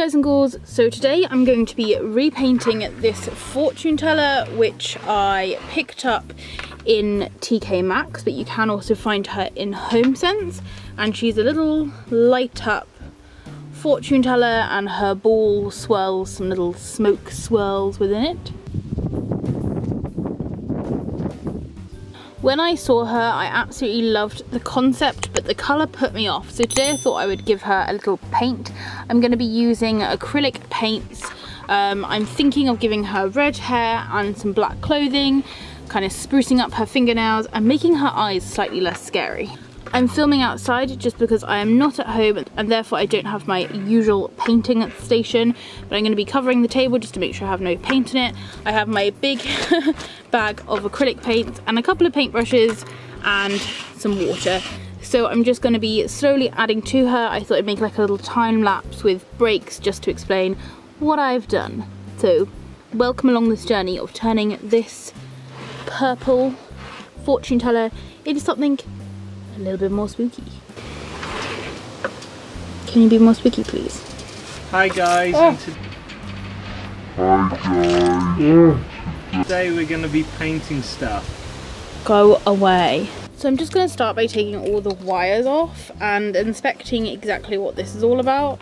guys and girls, so today I'm going to be repainting this fortune teller which I picked up in TK Maxx but you can also find her in HomeSense and she's a little light up fortune teller and her ball swirls some little smoke swirls within it. When I saw her, I absolutely loved the concept, but the colour put me off. So today I thought I would give her a little paint. I'm going to be using acrylic paints. Um, I'm thinking of giving her red hair and some black clothing, kind of sprucing up her fingernails and making her eyes slightly less scary. I'm filming outside just because I am not at home and therefore I don't have my usual painting station but I'm going to be covering the table just to make sure I have no paint in it. I have my big bag of acrylic paints and a couple of paintbrushes and some water. So I'm just going to be slowly adding to her. I thought I'd make like a little time lapse with breaks just to explain what I've done. So welcome along this journey of turning this purple fortune teller into something a little bit more spooky. Can you be more spooky, please? Hi guys. Oh. Hi guys. Today we're going to be painting stuff. Go away. So I'm just going to start by taking all the wires off and inspecting exactly what this is all about.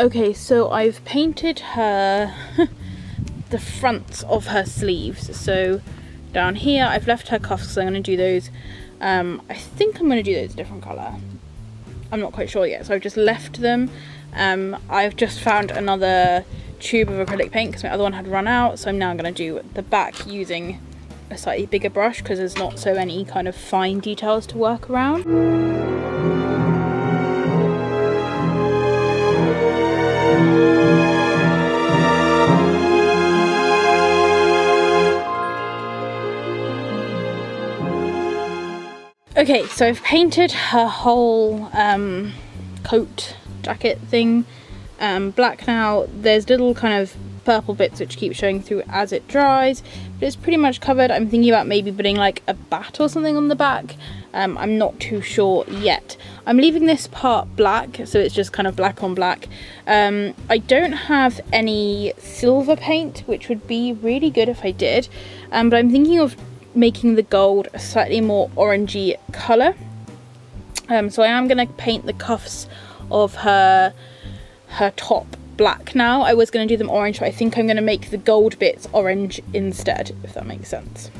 Okay, so I've painted her the fronts of her sleeves. So down here, I've left her cuffs, so I'm to do those. Um, I think I'm going to do those a different colour. I'm not quite sure yet, so I've just left them. Um, I've just found another tube of acrylic paint because my other one had run out, so I'm now going to do the back using a slightly bigger brush because there's not so many kind of fine details to work around. Okay, so I've painted her whole um, coat jacket thing um, black now. There's little kind of purple bits which keep showing through as it dries, but it's pretty much covered. I'm thinking about maybe putting like a bat or something on the back. Um, I'm not too sure yet. I'm leaving this part black, so it's just kind of black on black. Um, I don't have any silver paint, which would be really good if I did, um, but I'm thinking of making the gold a slightly more orangey colour. Um, so I am going to paint the cuffs of her her top black now. I was going to do them orange, but I think I'm going to make the gold bits orange instead, if that makes sense.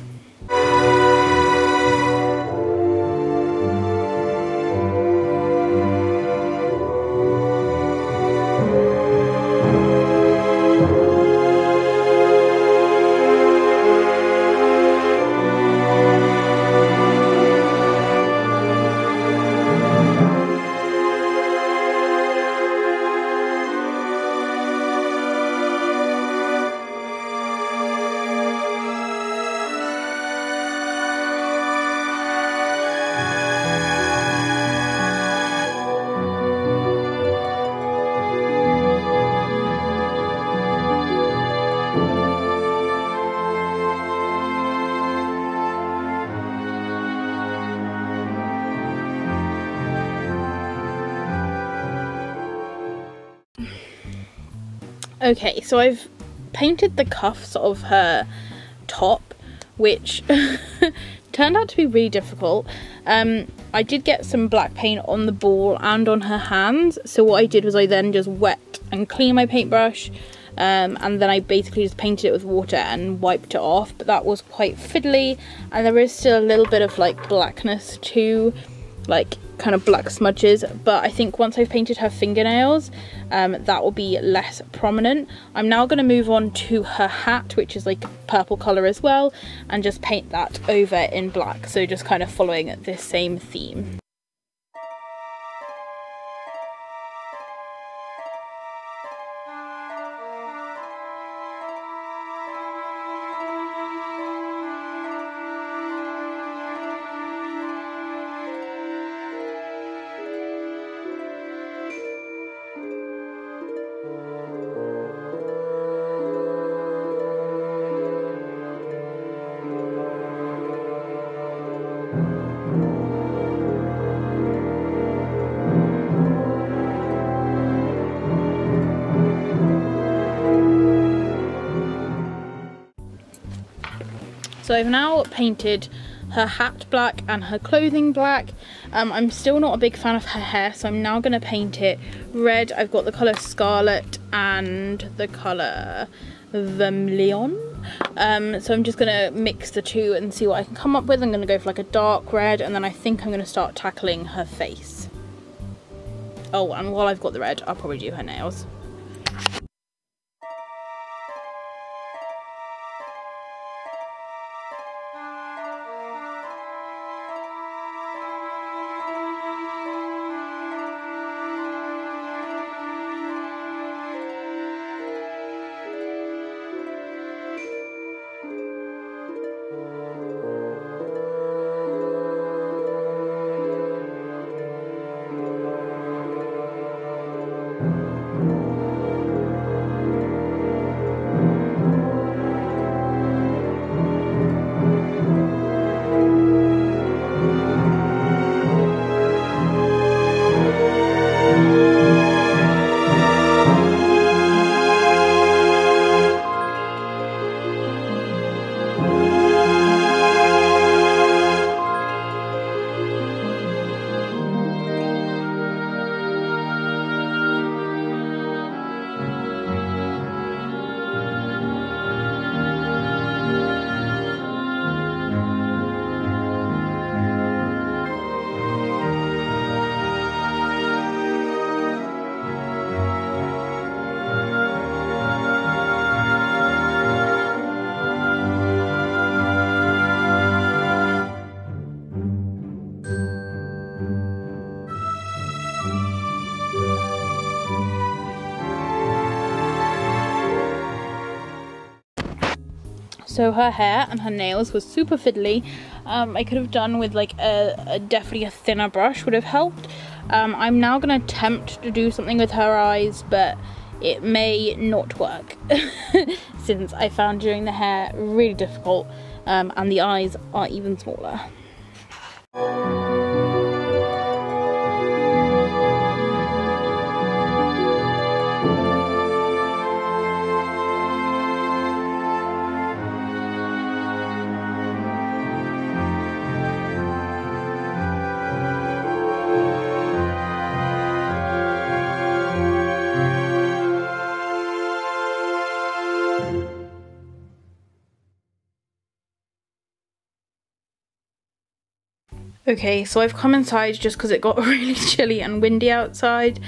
Okay, so I've painted the cuffs of her top, which turned out to be really difficult. Um, I did get some black paint on the ball and on her hands, so what I did was I then just wet and clean my paintbrush, um, and then I basically just painted it with water and wiped it off, but that was quite fiddly, and there is still a little bit of like blackness too, like kind of black smudges but I think once I've painted her fingernails um, that will be less prominent. I'm now going to move on to her hat which is like purple colour as well and just paint that over in black so just kind of following this same theme. So I've now painted her hat black and her clothing black. Um, I'm still not a big fan of her hair, so I'm now going to paint it red. I've got the colour Scarlet and the colour Vermilion. Um, so I'm just going to mix the two and see what I can come up with. I'm going to go for like a dark red and then I think I'm going to start tackling her face. Oh, and while I've got the red, I'll probably do her nails. you. So her hair and her nails was super fiddly. Um, I could have done with like a, a, definitely a thinner brush would have helped. Um, I'm now gonna attempt to do something with her eyes but it may not work since I found doing the hair really difficult um, and the eyes are even smaller Okay, so I've come inside just because it got really chilly and windy outside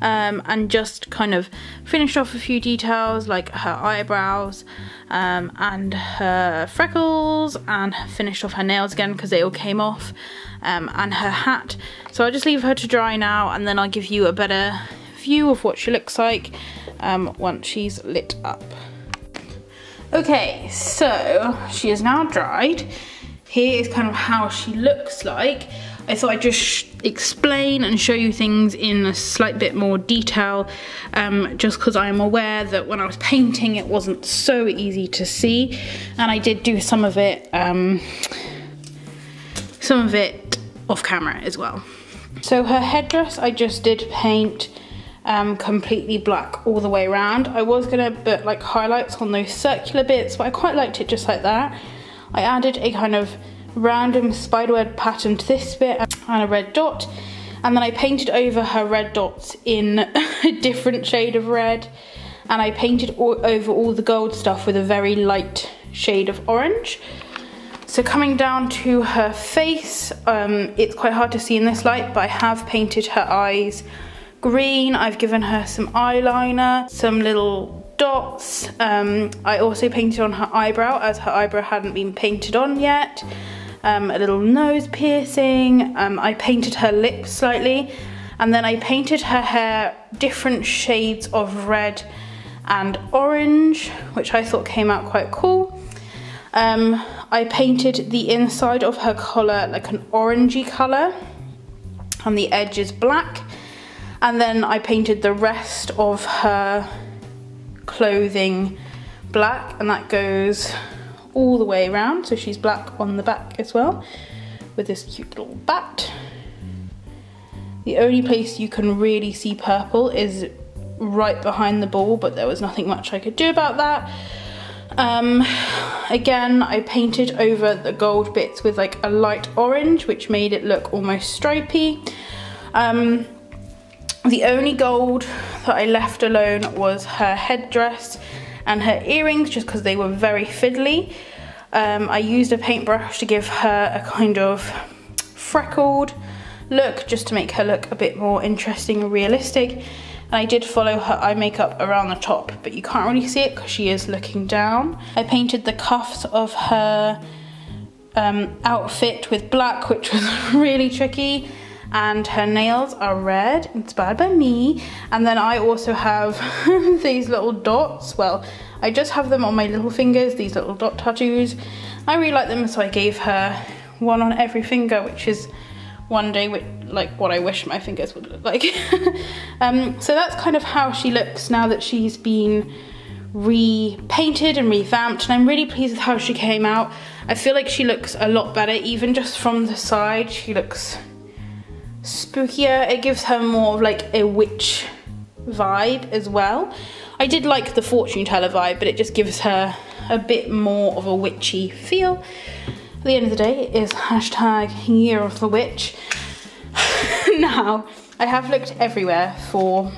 um, and just kind of finished off a few details like her eyebrows um, and her freckles and finished off her nails again because they all came off um, and her hat. So I'll just leave her to dry now and then I'll give you a better view of what she looks like um, once she's lit up. Okay, so she is now dried here is kind of how she looks like. I thought I'd just explain and show you things in a slight bit more detail um, just because I'm aware that when I was painting it wasn't so easy to see and I did do some of it um, some of it off camera as well. So her headdress I just did paint um, completely black all the way around. I was gonna put like highlights on those circular bits, but I quite liked it just like that. I added a kind of random spiderweb pattern to this bit and a red dot. And then I painted over her red dots in a different shade of red. And I painted all, over all the gold stuff with a very light shade of orange. So coming down to her face, um, it's quite hard to see in this light, but I have painted her eyes green. I've given her some eyeliner, some little dots. Um, I also painted on her eyebrow as her eyebrow hadn't been painted on yet. Um, a little nose piercing. Um, I painted her lips slightly and then I painted her hair different shades of red and orange, which I thought came out quite cool. Um, I painted the inside of her collar like an orangey colour and the edge is black. And then I painted the rest of her clothing black and that goes all the way around. So she's black on the back as well with this cute little bat. The only place you can really see purple is right behind the ball, but there was nothing much I could do about that. Um, again, I painted over the gold bits with like a light orange, which made it look almost stripy. Um, the only gold that I left alone was her headdress and her earrings, just because they were very fiddly. Um, I used a paintbrush to give her a kind of freckled look, just to make her look a bit more interesting and realistic. And I did follow her eye makeup around the top, but you can't really see it because she is looking down. I painted the cuffs of her um, outfit with black, which was really tricky. And her nails are red, inspired by me. And then I also have these little dots. Well, I just have them on my little fingers, these little dot tattoos. I really like them, so I gave her one on every finger, which is one day like what I wish my fingers would look like. um, so that's kind of how she looks now that she's been repainted and revamped and I'm really pleased with how she came out. I feel like she looks a lot better even just from the side she looks spookier. It gives her more of like a witch vibe as well. I did like the fortune teller vibe but it just gives her a bit more of a witchy feel. At the end of the day, it is hashtag year of the witch. now, I have looked everywhere for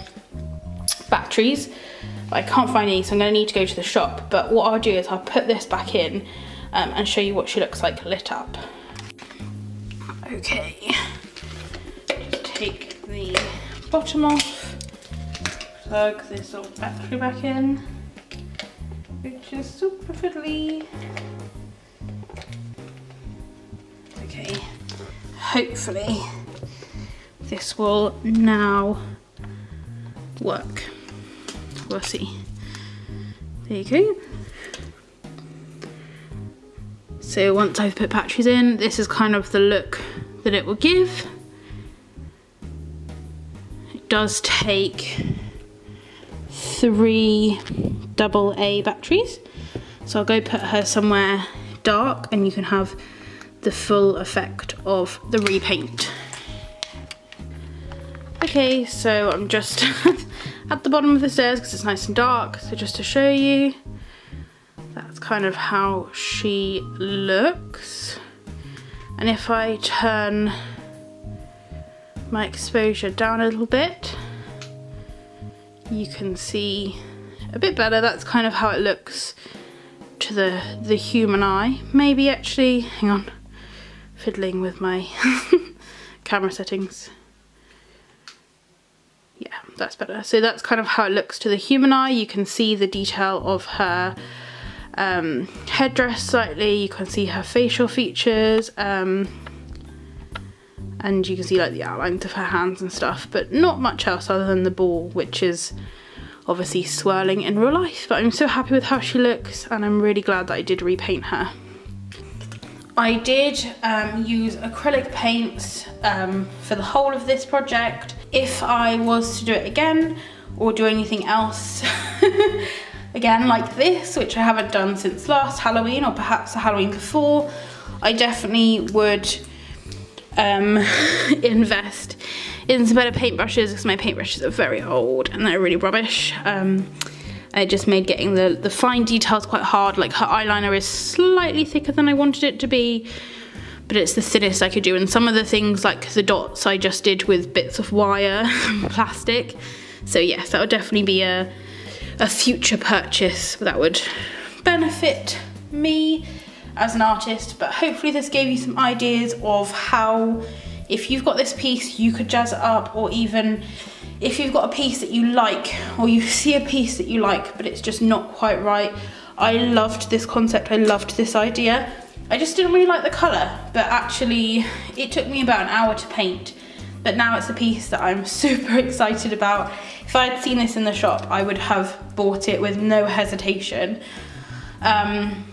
batteries, but I can't find any, so I'm gonna need to go to the shop. But what I'll do is I'll put this back in um, and show you what she looks like lit up. Okay, bottom off, plug this little battery back in, which is super fiddly. Okay, hopefully this will now work. We'll see. There you go. So once I've put batteries in, this is kind of the look that it will give. Does take three double A batteries. So I'll go put her somewhere dark and you can have the full effect of the repaint. Okay, so I'm just at the bottom of the stairs because it's nice and dark. So just to show you, that's kind of how she looks. And if I turn my exposure down a little bit, you can see a bit better. That's kind of how it looks to the, the human eye. Maybe actually, hang on fiddling with my camera settings. Yeah, that's better. So that's kind of how it looks to the human eye. You can see the detail of her um, headdress slightly. You can see her facial features. Um, and you can see like the outlines of her hands and stuff, but not much else other than the ball, which is obviously swirling in real life. But I'm so happy with how she looks and I'm really glad that I did repaint her. I did um, use acrylic paints um, for the whole of this project. If I was to do it again or do anything else again like this, which I haven't done since last Halloween or perhaps the Halloween before, I definitely would um, invest in some better paintbrushes because my paintbrushes are very old and they're really rubbish. Um, it just made getting the, the fine details quite hard. Like her eyeliner is slightly thicker than I wanted it to be, but it's the thinnest I could do. And some of the things like the dots I just did with bits of wire and plastic. So yes, that would definitely be a, a future purchase that would benefit me as an artist. But hopefully this gave you some ideas of how, if you've got this piece, you could jazz it up or even if you've got a piece that you like or you see a piece that you like but it's just not quite right. I loved this concept I loved this idea. I just didn't really like the colour but actually it took me about an hour to paint. But now it's a piece that I'm super excited about. If I had seen this in the shop I would have bought it with no hesitation. Um,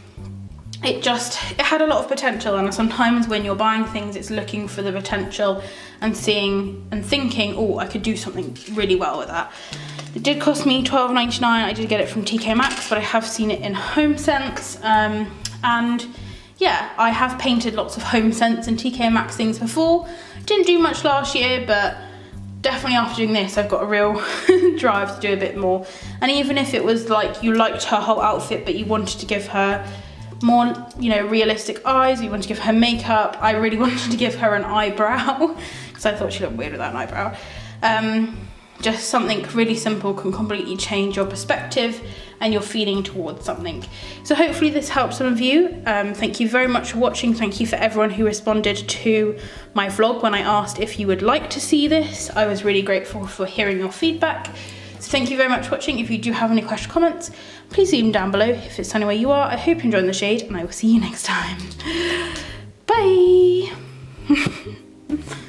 it just it had a lot of potential and sometimes when you're buying things it's looking for the potential and seeing and thinking oh I could do something really well with that. It did cost me $12.99 I did get it from TK Maxx but I have seen it in HomeSense um, and yeah I have painted lots of HomeSense and TK Maxx things before. Didn't do much last year but definitely after doing this I've got a real drive to do a bit more. And even if it was like you liked her whole outfit but you wanted to give her more, you know, realistic eyes. We wanted to give her makeup. I really wanted to give her an eyebrow because I thought she looked weird without an eyebrow. Um, just something really simple can completely change your perspective and your feeling towards something. So hopefully this helps some of you. Um, thank you very much for watching. Thank you for everyone who responded to my vlog when I asked if you would like to see this. I was really grateful for hearing your feedback. So thank you very much for watching. If you do have any questions comments, please leave them down below if it's anywhere you are. I hope you're enjoying the shade and I will see you next time. Bye!